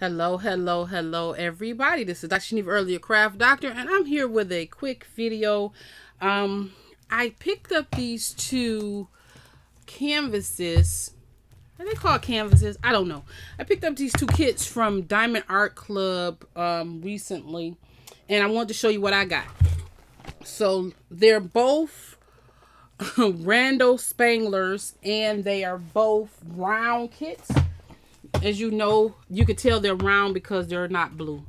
Hello, hello, hello, everybody. This is Dr. Chineva Earlier Craft Doctor, and I'm here with a quick video. Um, I picked up these two canvases. Are they called canvases? I don't know. I picked up these two kits from Diamond Art Club um, recently, and I wanted to show you what I got. So they're both Randall Spanglers, and they are both round kits as you know, you can tell they're round because they're not blue.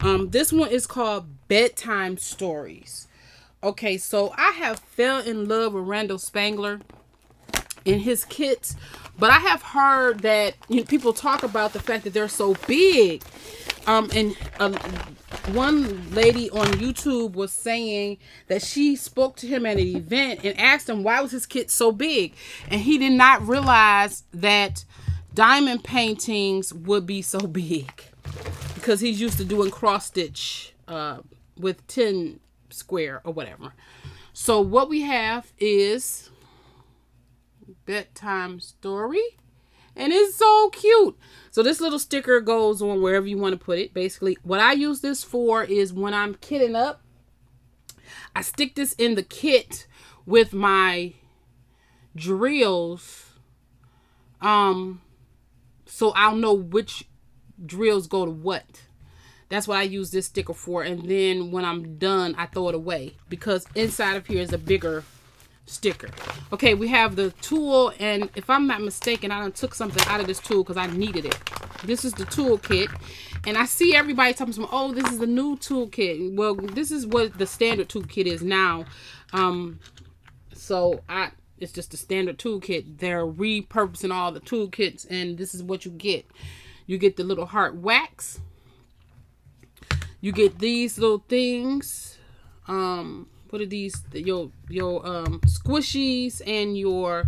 Um, this one is called Bedtime Stories. Okay, so I have fell in love with Randall Spangler and his kits, but I have heard that you know, people talk about the fact that they're so big. Um, and uh, one lady on YouTube was saying that she spoke to him at an event and asked him why was his kit so big, and he did not realize that diamond paintings would be so big because he's used to doing cross stitch uh, with 10 square or whatever. So what we have is bedtime story and it's so cute. So this little sticker goes on wherever you want to put it. Basically, what I use this for is when I'm kitting up, I stick this in the kit with my drills. Um, so I'll know which drills go to what. That's what I use this sticker for. And then when I'm done, I throw it away because inside of here is a bigger sticker. Okay, we have the tool. And if I'm not mistaken, I done took something out of this tool because I needed it. This is the tool kit. And I see everybody talking oh, this is the new toolkit. Well, this is what the standard toolkit is now. Um, so I it's just a standard toolkit. They're repurposing all the toolkits, and this is what you get. You get the little heart wax. You get these little things. Um, what are these? Your your um squishies and your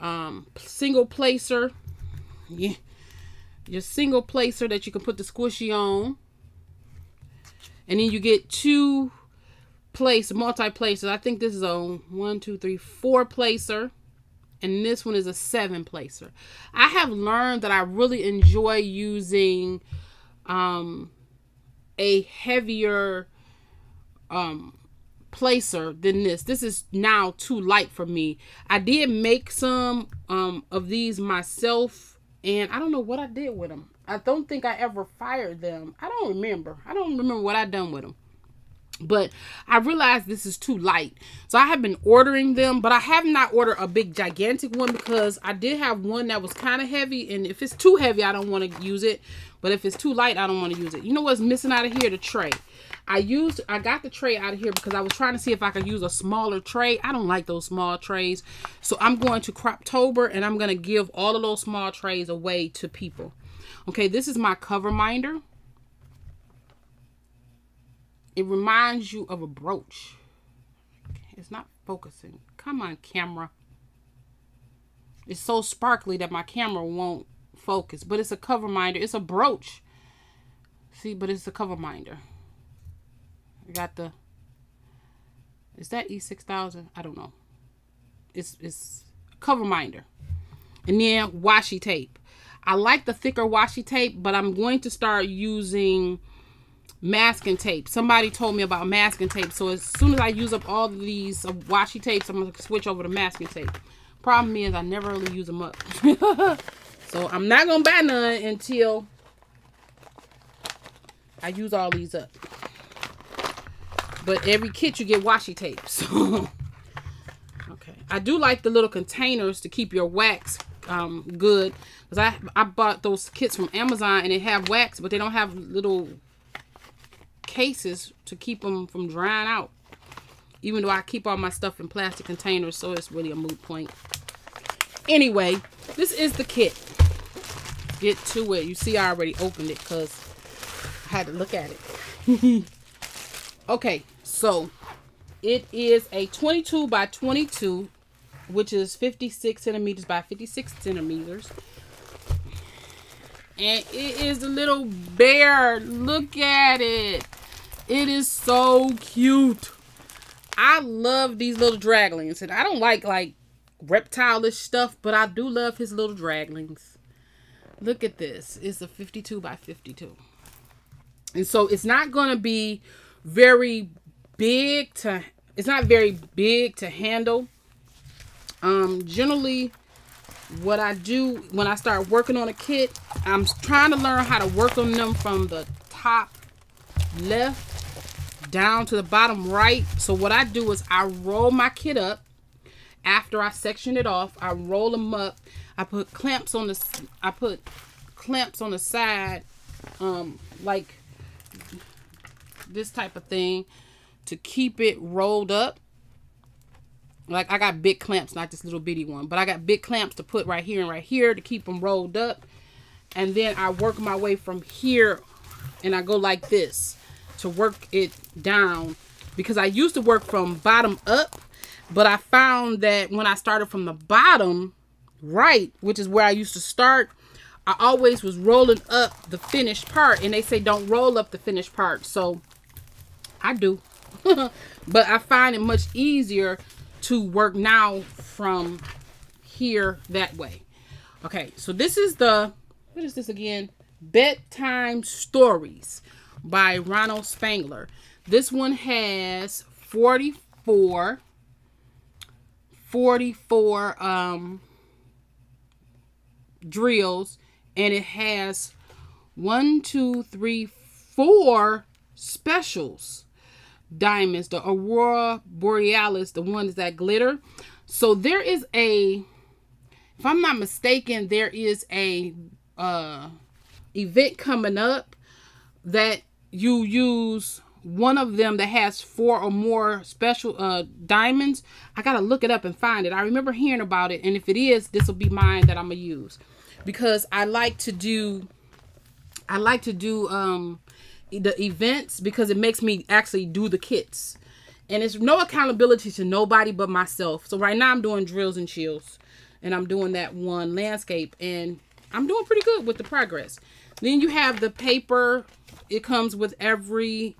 um single placer. Yeah, your single placer that you can put the squishy on. And then you get two place, multi-placer. I think this is a one, two, three, four placer. And this one is a seven placer. I have learned that I really enjoy using um, a heavier um, placer than this. This is now too light for me. I did make some um, of these myself. And I don't know what I did with them. I don't think I ever fired them. I don't remember. I don't remember what I done with them but I realized this is too light. So I have been ordering them, but I have not ordered a big gigantic one because I did have one that was kind of heavy. And if it's too heavy, I don't want to use it. But if it's too light, I don't want to use it. You know what's missing out of here? The tray. I used, I got the tray out of here because I was trying to see if I could use a smaller tray. I don't like those small trays. So I'm going to Croptober and I'm going to give all of those small trays away to people. Okay, this is my cover minder. It reminds you of a brooch. It's not focusing. Come on, camera. It's so sparkly that my camera won't focus. But it's a cover minder. It's a brooch. See, but it's a cover minder. I got the... Is that E6000? I don't know. It's, it's cover minder. And then washi tape. I like the thicker washi tape, but I'm going to start using masking tape. Somebody told me about masking tape. So as soon as I use up all these washi tapes, I'm going to switch over to masking tape. Problem is I never really use them up. so I'm not going to buy none until I use all these up. But every kit you get washi tape. So okay. I do like the little containers to keep your wax um, good. Because I, I bought those kits from Amazon and they have wax, but they don't have little cases to keep them from drying out. Even though I keep all my stuff in plastic containers, so it's really a moot point. Anyway, this is the kit. Get to it. You see I already opened it because I had to look at it. okay, so it is a 22 by 22, which is 56 centimeters by 56 centimeters. And it is a little bear. Look at it. It is so cute. I love these little draglings. And I don't like like reptile-ish stuff, but I do love his little draglings. Look at this. It's a 52 by 52. And so it's not going to be very big to it's not very big to handle. Um generally what I do when I start working on a kit, I'm trying to learn how to work on them from the top left down to the bottom right. So what I do is I roll my kit up after I section it off. I roll them up. I put clamps on the I put clamps on the side um like this type of thing to keep it rolled up like I got big clamps, not this little bitty one, but I got big clamps to put right here and right here to keep them rolled up. And then I work my way from here and I go like this to work it down because I used to work from bottom up, but I found that when I started from the bottom right, which is where I used to start, I always was rolling up the finished part and they say don't roll up the finished part. So I do. but I find it much easier to work now from here that way. Okay, so this is the, what is this again? Bedtime Stories by Ronald Spangler. This one has 44, 44 um, drills, and it has one, two, three, four specials diamonds, the Aurora Borealis, the ones that glitter. So there is a, if I'm not mistaken, there is a uh, event coming up that you use one of them that has four or more special uh, diamonds. I gotta look it up and find it. I remember hearing about it, and if it is, this will be mine that I'm gonna use because I like to do. I like to do um the events because it makes me actually do the kits. And it's no accountability to nobody but myself. So right now I'm doing drills and chills. And I'm doing that one landscape. And I'm doing pretty good with the progress. Then you have the paper. It comes with every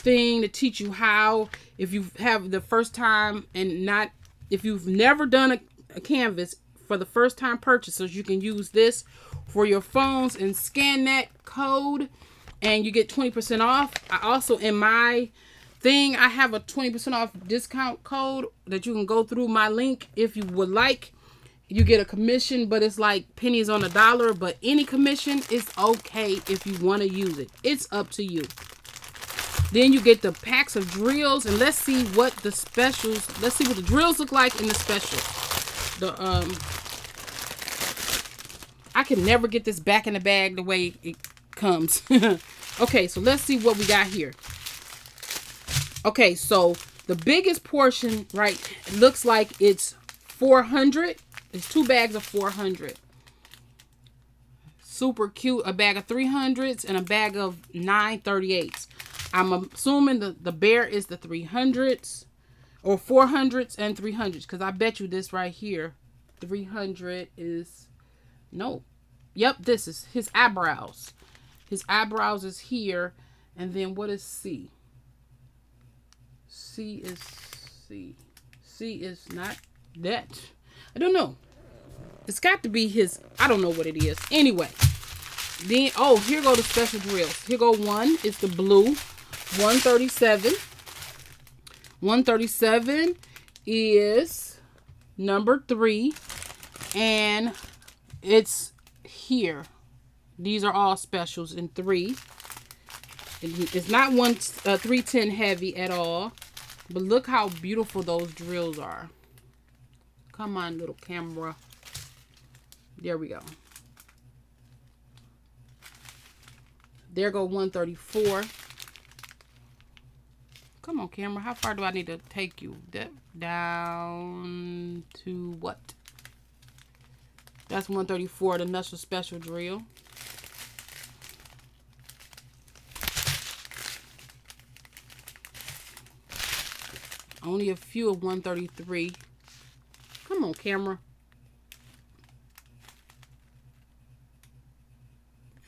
thing to teach you how. If you have the first time and not, if you've never done a, a canvas for the first time purchasers, you can use this for your phones and scan that code and you get 20% off. I also, in my thing, I have a 20% off discount code that you can go through my link if you would like. You get a commission, but it's like pennies on a dollar. But any commission is okay if you want to use it. It's up to you. Then you get the packs of drills, and let's see what the specials. Let's see what the drills look like in the special. The um, I can never get this back in the bag the way it comes. okay, so let's see what we got here. Okay, so the biggest portion, right, looks like it's 400. It's two bags of 400. Super cute. A bag of 300s and a bag of 938s. I'm assuming the, the bear is the 300s or 400s and 300s because I bet you this right here 300 is no yep this is his eyebrows his eyebrows is here. And then what is C? C is C. C is not that. I don't know. It's got to be his. I don't know what it is. Anyway. Then, oh, here go the special drills. Here go one. It's the blue. 137. 137 is number three. And it's here. These are all specials in three. It's not one uh, 310 heavy at all. But look how beautiful those drills are. Come on, little camera. There we go. There go 134. Come on, camera. How far do I need to take you? Down to what? That's 134, the Nusser Special Drill. Only a few of 133. Come on, camera.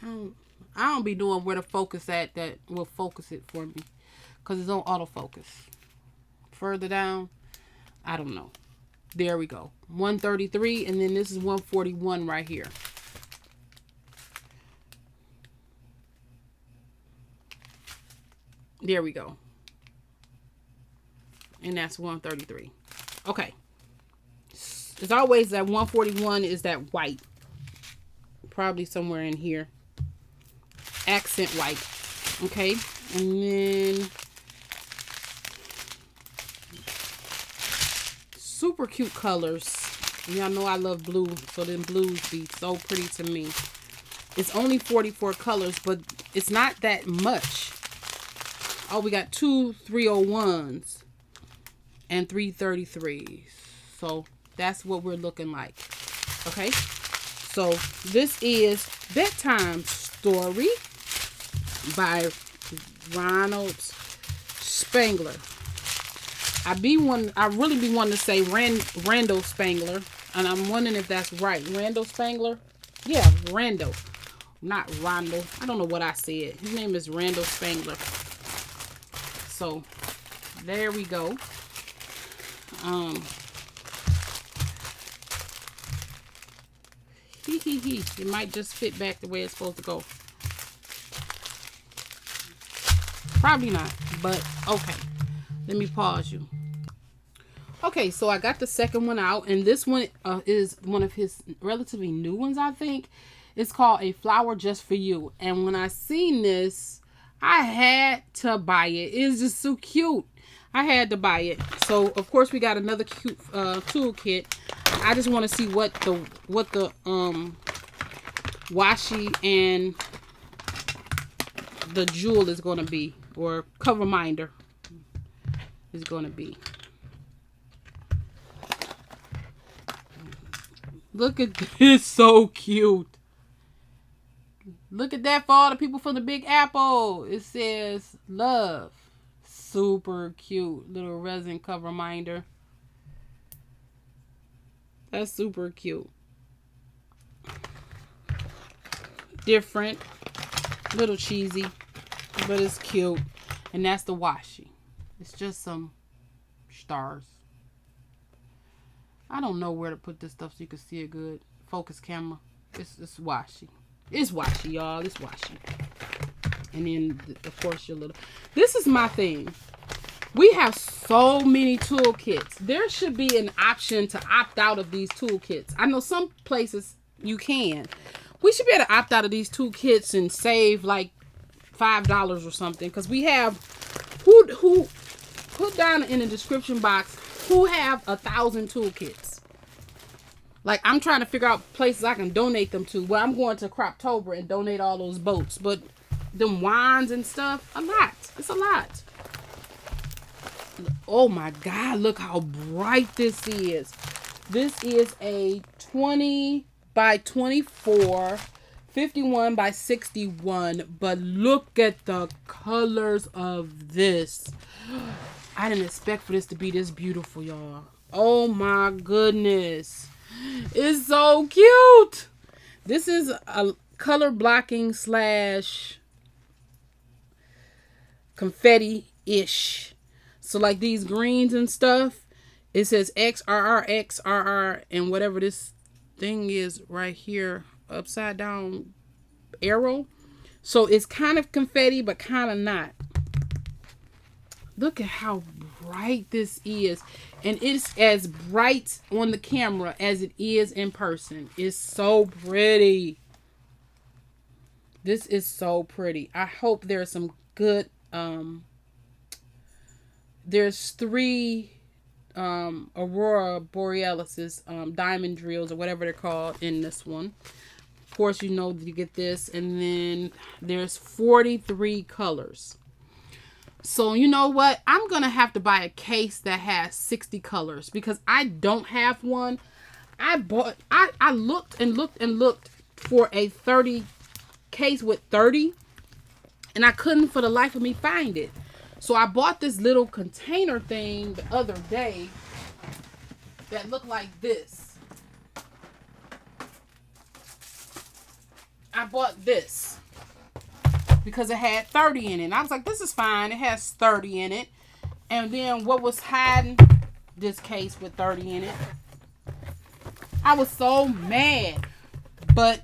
I don't, I don't be doing where to focus at that will focus it for me because it's on autofocus. Further down, I don't know. There we go. 133 and then this is 141 right here. There we go. And that's 133. Okay. As always, that 141 is that white. Probably somewhere in here. Accent white. Okay. And then super cute colors. Y'all know I love blue, so then blues be so pretty to me. It's only 44 colors, but it's not that much. Oh, we got two 301s and 333s. So that's what we're looking like. Okay. So this is Bedtime Story by Ronald Spangler. I be one. I really be wanting to say Rand, Randall Spangler, and I'm wondering if that's right. Randall Spangler. Yeah, Randall, not Randall. I don't know what I said. His name is Randall Spangler. So there we go. Um. Hee hee hee. It might just fit back the way it's supposed to go. Probably not, but okay. Let me pause you. Okay, so I got the second one out, and this one uh, is one of his relatively new ones, I think. It's called A Flower Just For You. And when I seen this, I had to buy it. It's just so cute. I had to buy it. So, of course, we got another cute uh, toolkit. I just want to see what the what the um washi and the jewel is going to be or cover minder is going to be. Look at this, so cute. Look at that for all the people from the Big Apple. It says love. Super cute little resin cover minder. That's super cute. Different. Little cheesy. But it's cute. And that's the washi. It's just some stars. I don't know where to put this stuff so you can see it good. Focus camera. It's, it's washi. It's washi, y'all. It's washi. And then, of course, your little... This is my thing. We have so many toolkits. There should be an option to opt out of these toolkits. I know some places you can. We should be able to opt out of these toolkits and save like $5 or something. Because we have... Who, who put down in the description box who have a thousand toolkits. Like I'm trying to figure out places I can donate them to. Well, I'm going to Croptober and donate all those boats, but them wands and stuff, a lot. It's a lot. Oh my God! Look how bright this is. This is a 20 by 24 51 by 61 but look at the colors of this I didn't expect for this to be this beautiful, y'all. Oh my goodness. It's so cute. This is a color blocking slash confetti-ish. So like these greens and stuff, it says XRRXRR and whatever this thing is right here, upside down arrow. So it's kind of confetti, but kind of not. Look at how bright this is. And it's as bright on the camera as it is in person. It's so pretty. This is so pretty. I hope there's some good um there's three um aurora borealis um diamond drills or whatever they're called in this one of course you know you get this and then there's 43 colors so you know what? I'm going to have to buy a case that has 60 colors because I don't have one. I bought I I looked and looked and looked for a 30 case with 30 and I couldn't for the life of me find it. So I bought this little container thing the other day that looked like this. I bought this because it had 30 in it. And I was like, this is fine. It has 30 in it. And then what was hiding this case with 30 in it? I was so mad. But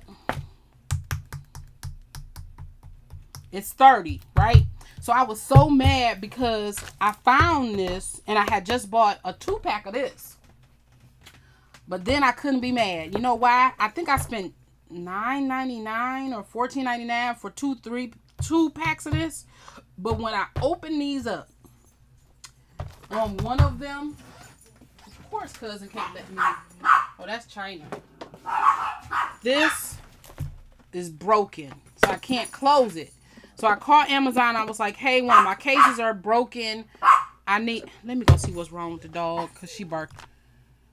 it's 30, right? So I was so mad because I found this and I had just bought a two pack of this. But then I couldn't be mad. You know why? I think I spent $9.99 or $14.99 for two, three, two packs of this. But when I open these up, on one of them, of course cousin can't let me. Oh, that's China. This is broken. So I can't close it. So I called Amazon. I was like, hey, one of my cases are broken. I need, let me go see what's wrong with the dog because she barked.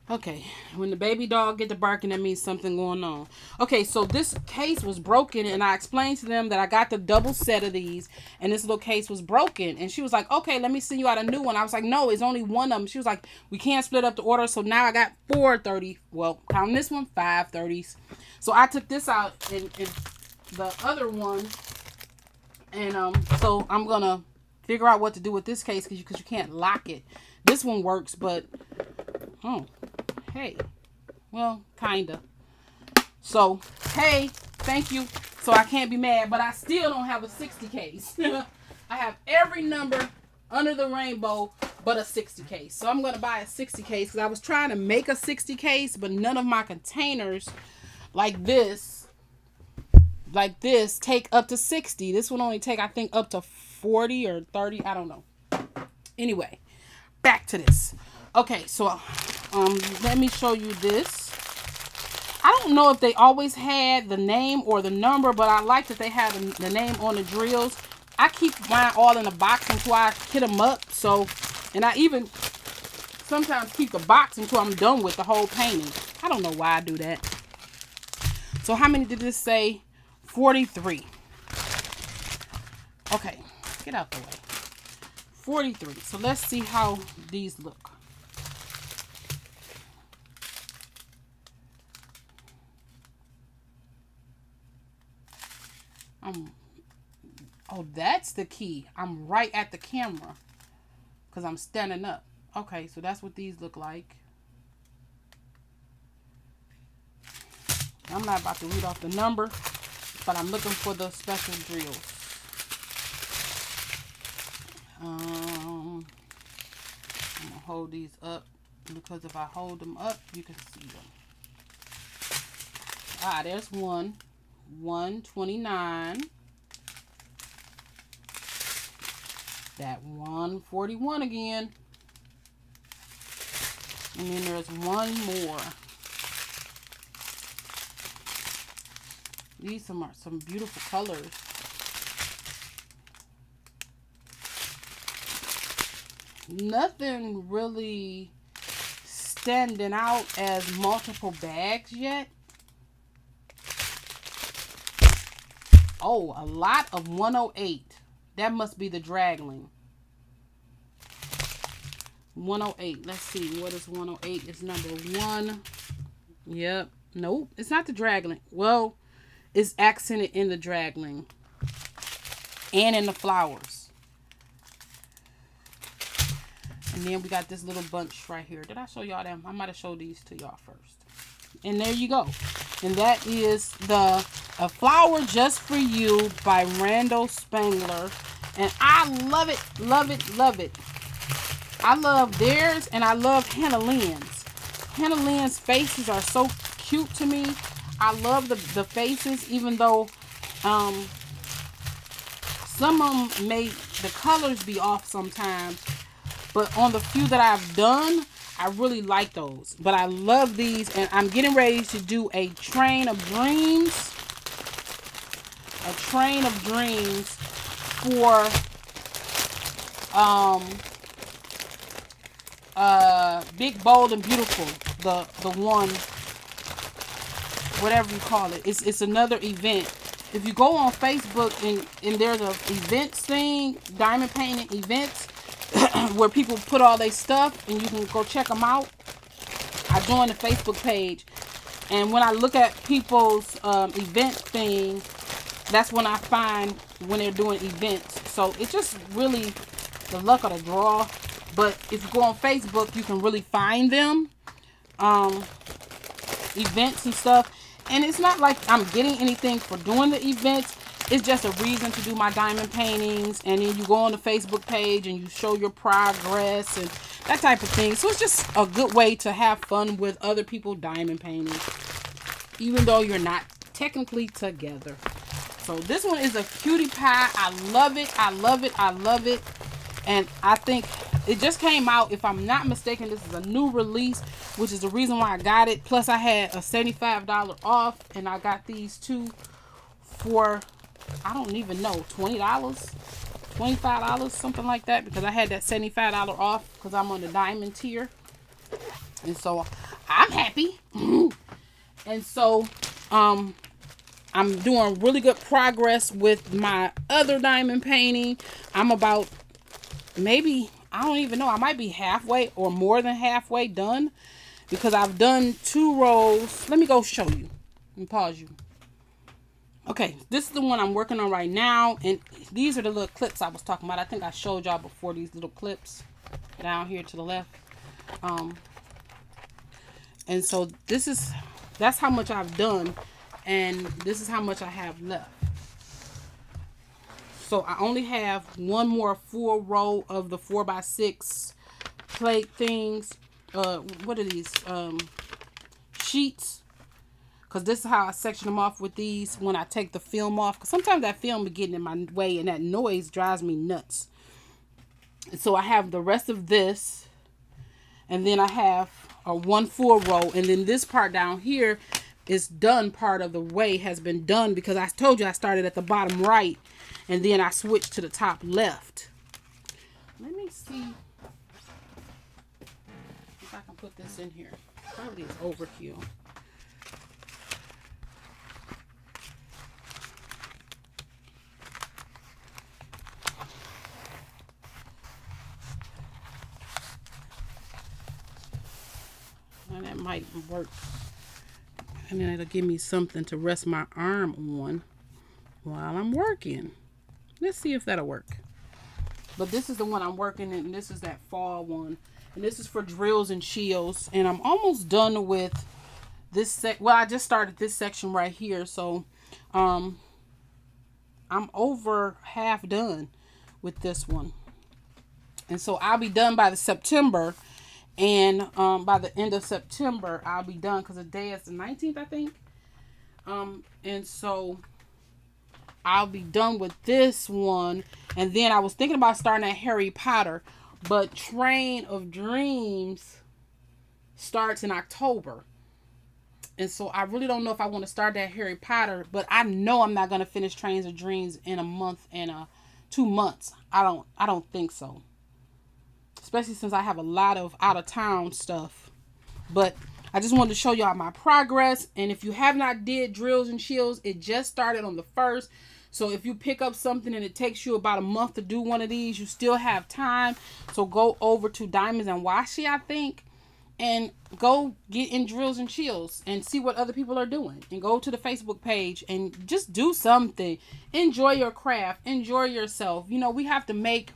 Okay, when the baby dog get to barking, that means something going on. Okay, so this case was broken, and I explained to them that I got the double set of these, and this little case was broken. And she was like, okay, let me send you out a new one. I was like, no, it's only one of them. She was like, we can't split up the order, so now I got four thirty. well, counting this one, five 30s. So I took this out, and, and the other one, and um, so I'm going to figure out what to do with this case, because you, cause you can't lock it. This one works, but, oh, hey, well, kinda. So, hey, thank you. So I can't be mad, but I still don't have a 60 case. I have every number under the rainbow but a 60 case. So I'm going to buy a 60 case because I was trying to make a 60 case, but none of my containers like this, like this, take up to 60. This one only take, I think, up to 40 or 30. I don't know. Anyway, back to this. Okay, so um, let me show you this. I don't know if they always had the name or the number, but I like that they have the name on the drills. I keep mine all in a box until I kit them up. So, and I even sometimes keep the box until I'm done with the whole painting. I don't know why I do that. So how many did this say? 43. Okay, get out the way. 43. So let's see how these look. I'm, oh, that's the key. I'm right at the camera because I'm standing up. Okay, so that's what these look like. I'm not about to read off the number, but I'm looking for the special drills. Um, I'm going to hold these up because if I hold them up, you can see them. Ah, there's one. 129 that 141 again. And then there's one more. These some are some beautiful colors. Nothing really standing out as multiple bags yet Oh, a lot of 108. That must be the dragling. 108. Let's see. What is 108? It's number one. Yep. Nope. It's not the dragling. Well, it's accented in the dragling. And in the flowers. And then we got this little bunch right here. Did I show y'all them? I might have showed these to y'all first. And there you go. And that is the A Flower Just For You by Randall Spangler. And I love it, love it, love it. I love theirs and I love Hannah Lynn's. Hannah Lynn's faces are so cute to me. I love the, the faces even though um, some of them may the colors be off sometimes. But on the few that I've done, I really like those. But I love these. And I'm getting ready to do a train of dreams. A train of dreams for um uh big bold and beautiful the the one whatever you call it it's it's another event if you go on facebook and and there's a events thing diamond painting events where people put all their stuff and you can go check them out. I joined the Facebook page and when I look at people's um, event thing, that's when I find when they're doing events. So it's just really the luck of the draw. But if you go on Facebook, you can really find them. Um, events and stuff. And it's not like I'm getting anything for doing the events. It's just a reason to do my diamond paintings and then you go on the facebook page and you show your progress and that type of thing. So it's just a good way to have fun with other people diamond painting even though you're not technically together. So this one is a cutie pie. I love it. I love it. I love it. And i think it just came out if i'm not mistaken this is a new release which is the reason why i got it. Plus i had a 75 dollar off and i got these two for I don't even know, $20, $25, something like that, because I had that $75 off because I'm on the diamond tier. And so I'm happy. and so um I'm doing really good progress with my other diamond painting. I'm about maybe I don't even know. I might be halfway or more than halfway done because I've done two rows. Let me go show you. and pause you. Okay, this is the one I'm working on right now. And these are the little clips I was talking about. I think I showed y'all before these little clips down here to the left. Um, and so this is, that's how much I've done. And this is how much I have left. So I only have one more full row of the 4x6 plate things. Uh, what are these? Um, sheets because this is how I section them off with these when I take the film off. Because sometimes that film be getting in my way and that noise drives me nuts. So I have the rest of this. And then I have a one full row. And then this part down here is done part of the way has been done because I told you I started at the bottom right and then I switched to the top left. Let me see if I can put this in here. Probably is overkill. And that might work. And then it'll give me something to rest my arm on while I'm working. Let's see if that'll work. But this is the one I'm working in. And this is that fall one. And this is for drills and chills. And I'm almost done with this sec. Well, I just started this section right here. So, um, I'm over half done with this one. And so I'll be done by the September and um, by the end of September, I'll be done because the day is the 19th, I think. Um, and so I'll be done with this one. And then I was thinking about starting at Harry Potter, but Train of Dreams starts in October. And so I really don't know if I want to start that Harry Potter, but I know I'm not going to finish Trains of Dreams in a month and a two months. I don't I don't think so especially since I have a lot of out of town stuff. But I just wanted to show y'all my progress. And if you have not did drills and chills, it just started on the first. So if you pick up something and it takes you about a month to do one of these, you still have time. So go over to Diamonds and Washi, I think, and go get in drills and chills and see what other people are doing. And go to the Facebook page and just do something. Enjoy your craft. Enjoy yourself. You know, we have to make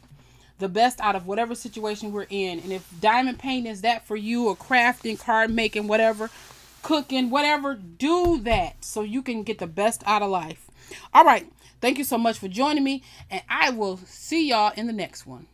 the best out of whatever situation we're in. And if diamond painting is that for you, or crafting, card making, whatever, cooking, whatever, do that so you can get the best out of life. All right. Thank you so much for joining me, and I will see y'all in the next one.